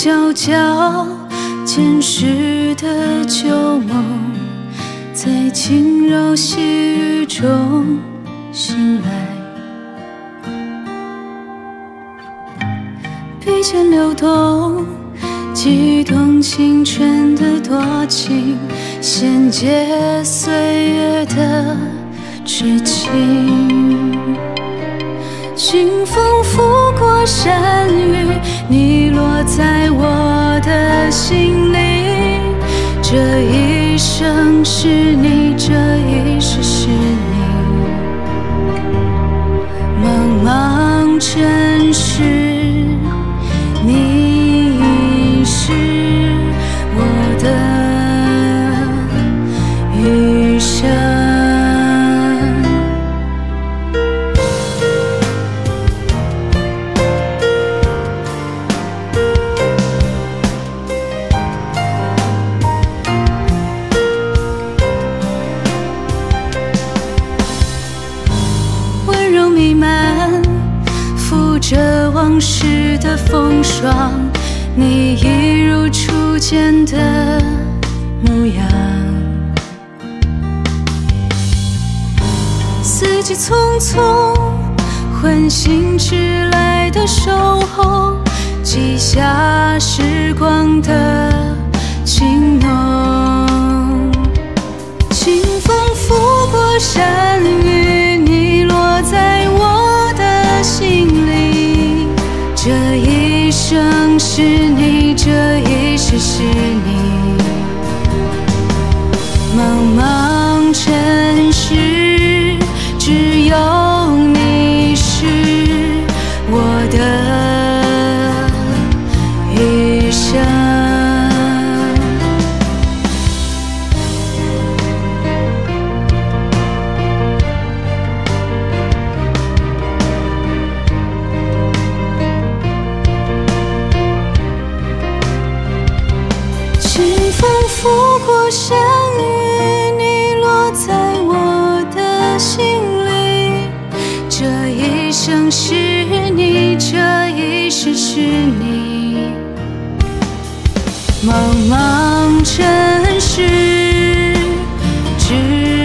皎皎，前世的旧梦，在轻柔细雨中醒来。笔尖流动，激动青春的多情，衔接岁月的痴情。清风拂过山雨，你落在我的心里。这一生是你，这一世是你。弥漫，拂着往事的风霜，你一如初见的模样。四季匆匆，唤醒迟来的守候，记下时光的情是你，这一世是你。茫茫尘世，只有你是我的一生。清风拂过山雨，你落在我的心里。这一生是你，这一世是你。茫茫尘世，只